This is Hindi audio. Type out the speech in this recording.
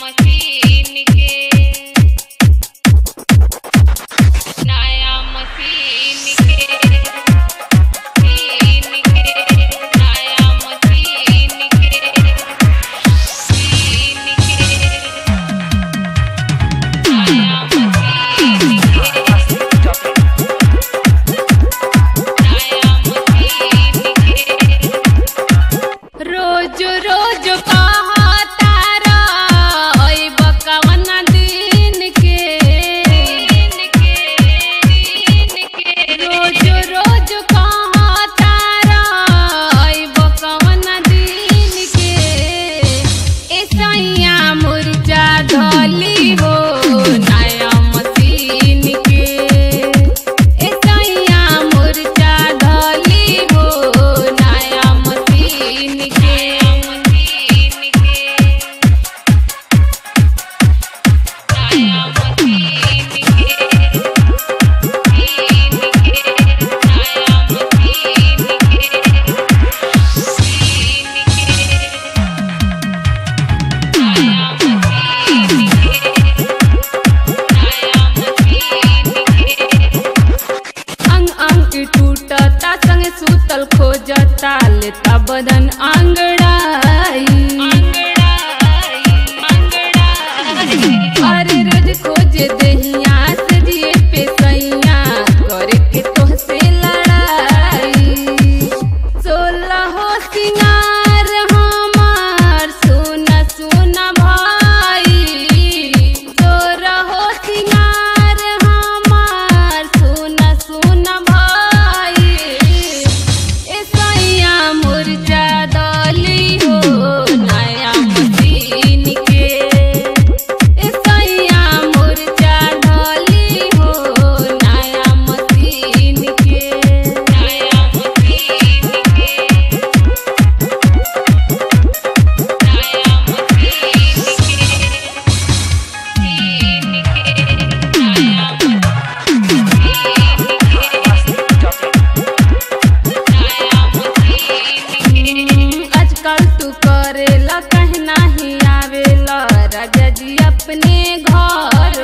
my feet. ताल ता बदन आंगड़ा अरे रोज खोज दे करेला कहना ही आवेला। राजा जी अपने घर